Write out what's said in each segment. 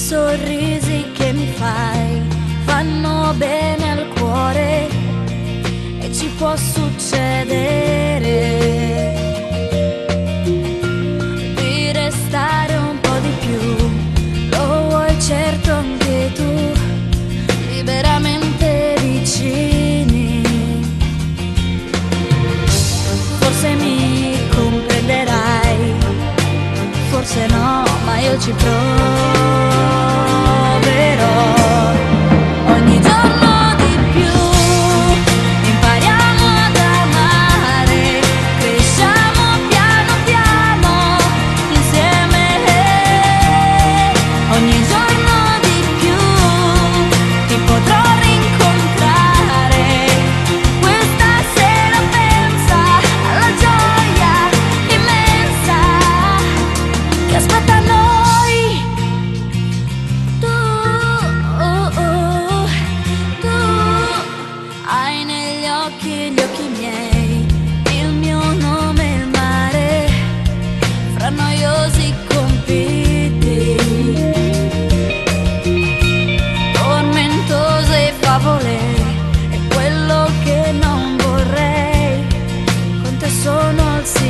sorrisi che mi fai fanno bene al cuore e ci può succedere di restare un po' di più. Lo vuoi certo anche tu, liberamente vicini. Forse mi comprenderai, forse no, ma io ci provo. I'll see.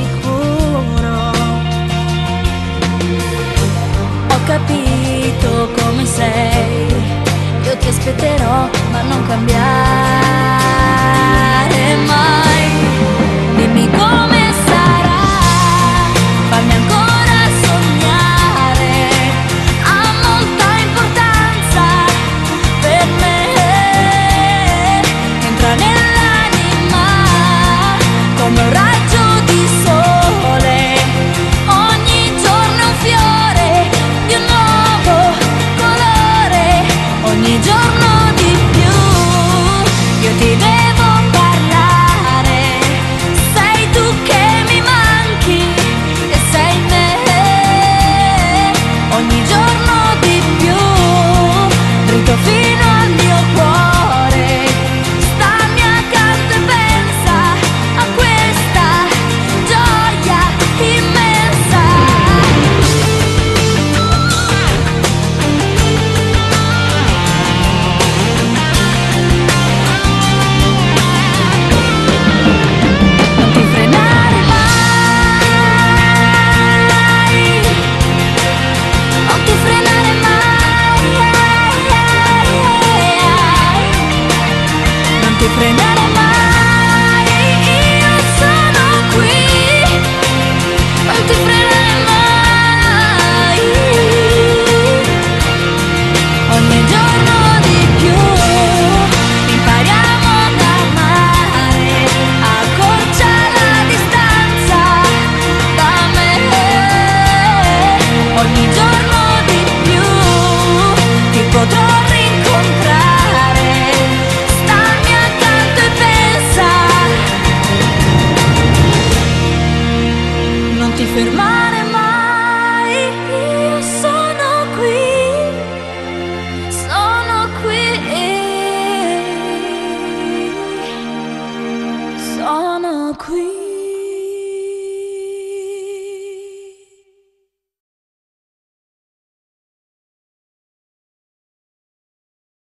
fermare